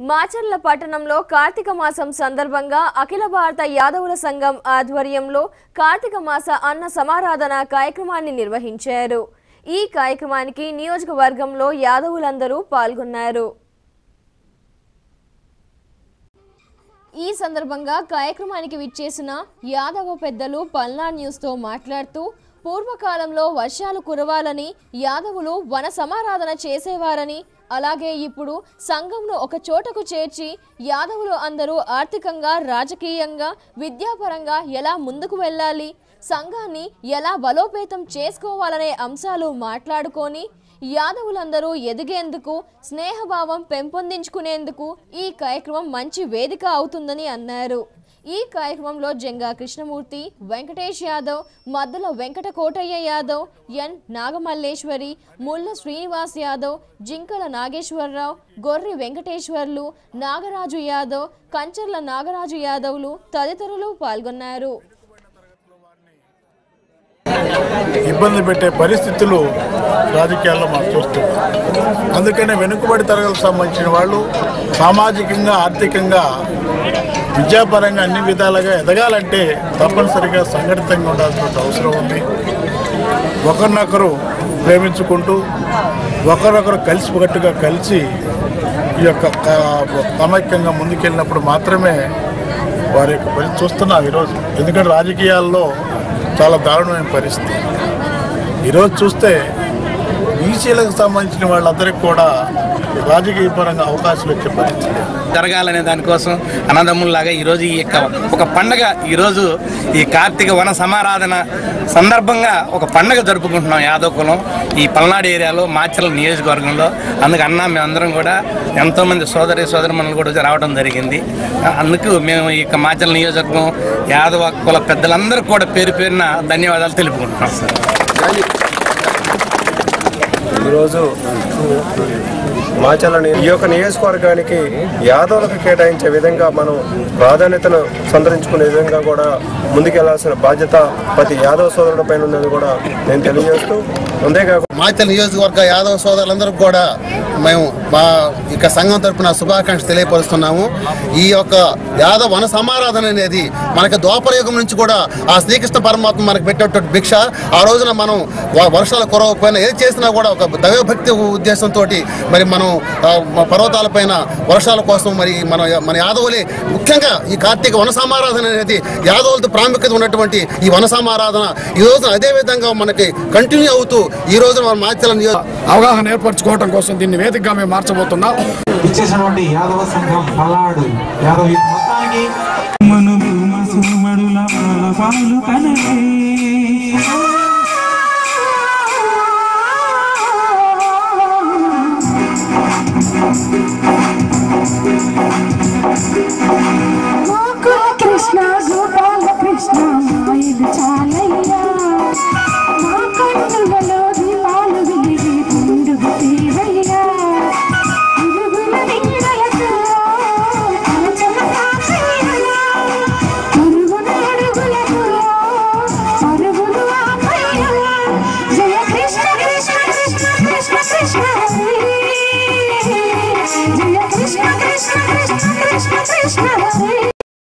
మాచర్ల పట్టణంలో కార్తీక మాసం సందర్భంగా అఖిల భారత యాదవుల సంఘం ఆధ్వర్యంలో కార్తీక మాస అన్న సమారాధన కార్యక్రమాన్ని నిర్వహించారు. ఈ కార్యక్రమానికి నియోజకవర్గంలో యాదవులందరూ పాల్గొన్నారు. ఈ సందర్భంగా కార్యక్రమానికి విచ్చేసిన యాదవ పెద్దలు పల్నా న్యూస్తో మాట్లాడుతూ పూర్వకాలంలో వర్షాలు కురవాలని యాదవులు వన సమారాధన చేసేవారని అలాగే ఇప్పుడు సంఘంను ఒక చోటకు చేర్చి యాదవులు అందరూ ఆర్థికంగా రాజకీయంగా విద్యాపరంగా ఎలా ముందుకు వెళ్ళాలి సంఘాన్ని ఎలా బలోపేతం చేసుకోవాలనే అంశాలు మాట్లాడుకొని యాదవులందరూ ఎదిగేందుకు స్నేహభావం పెంపొందించుకునేందుకు ఈ కార్యక్రమం మంచి వేదిక అవుతుందని అన్నారు. ఈ కార్యక్రమంలో జంగా కృష్ణమూర్తి వెంకటేష్ యాదవ్ మద్దల వెంకట కోటయ్య యాదవ్ ఎన్ నాగమల్లేశ్వరి ముల్ల శ్రీనివాస్ యాదవ్ జింకల నాగేశ్వరరావు గొర్రి వెంకటేశ్వర్లు నాగరాజు యాదవ్ కంచర్ల నాగరాజు యాదవ్లు తదితరులు పాల్గొన్నారు. ఇబ్బంది పెట్టే పరిస్థితులు రాజకీయాల్లో మనం చూస్తున్నాం. అందుకనే వెనుకబడి తరగలకు సంబంధించిన వాళ్ళు సామాజికంగా ఆర్థికంగా విద్యాపరంగా అన్ని విధాలుగా ఎదగాలంటే తప్పనిసరిగా సంఘటితంగా ఉండాల్సిన అవసరం ఉంది. ఒకరినొకరు ప్రేమించుకుంటూ ఒకరినొకరు కలిసికట్టుగా కలిసి ఈ యొక్క సమైక్యంగా ముందుకెళ్ళినప్పుడు మాత్రమే వారి యొక్క పరిస్థితి చూస్తున్నాం ఈరోజు. ఎందుకంటే రాజకీయాల్లో చాలా దారుణమైన పరిస్థితి. ఈరోజు చూస్తే బీసీలకు సంబంధించిన వాళ్ళందరికీ కూడా రాజకీయ పరంగా అవకాశాలు వచ్చే పరిస్థితి. జరగాలనే దానికోసం అన్నదమ్ముల్లాగా ఈరోజు ఈ యొక్క ఒక పండగ ఈరోజు ఈ కార్తీక వన సమారాధన సందర్భంగా ఒక పండగ జరుపుకుంటున్నాం యాదవ్ కులం ఈ పల్నాడు ఏరియాలో మాచర్ల నియోజకవర్గంలో. అందుకు అన్న మేమందరం కూడా ఎంతోమంది సోదరి సోదరిమణులు కూడా రావడం జరిగింది. అందుకు మేము ఈ యొక్క మాచర్ల నియోజకవర్గం యాదవ కుల పెద్దలందరికీ కూడా పేరు పేరున ధన్యవాదాలు తెలుపుకుంటున్నాం. ఈరోజు మాచల ఈ యొక్క నియోజకవర్గానికి యాదవులకు కేటాయించే విధంగా మనం ప్రాధాన్యతను సంతరించుకునే విధంగా కూడా ముందుకెళ్ళాల్సిన బాధ్యత ప్రతి యాదవ సోదరుడి పైన ఉన్నది కూడా నేను తెలియజేస్తూ అంతేకాకుండా మాచల్ నియోజకవర్గ యాదవ సోదరులందరికీ కూడా మేము మా ఇక సంఘం తరపున శుభాకాంక్ష తెలియపరుస్తున్నాము. ఈ యొక్క యాదవ వన సమారాధన అనేది మనకి ద్వాపరయుగం నుంచి కూడా ఆ శ్రీకృష్ణ పరమాత్మ మనకు పెట్టేటువంటి భిక్ష. ఆ రోజున మనం వర్షాలు కురవకపోయినా ఏది చేసినా కూడా ఒక దైవభక్తి ఉద్దేశంతో మరి మనం పర్వతాలపైన వర్షాల కోసం మరి మన మన యాదవులే ముఖ్యంగా ఈ కార్తీక వన సమారాధన అనేది యాదవులతో ప్రాముఖ్యత ఉన్నటువంటి ఈ వన సమారాధన ఈ రోజున అదే విధంగా మనకి కంటిన్యూ అవుతూ ఈ రోజున మన మాధ్యమ అవగాహన ఏర్పరచుకోవడం కోసం దీన్ని వేదికగా మేము మార్చబోతున్నాం. ఇచ్చేసినటువంటి యాదవ సంఘం పల్నాడు. యాదవ మొత్తానికి.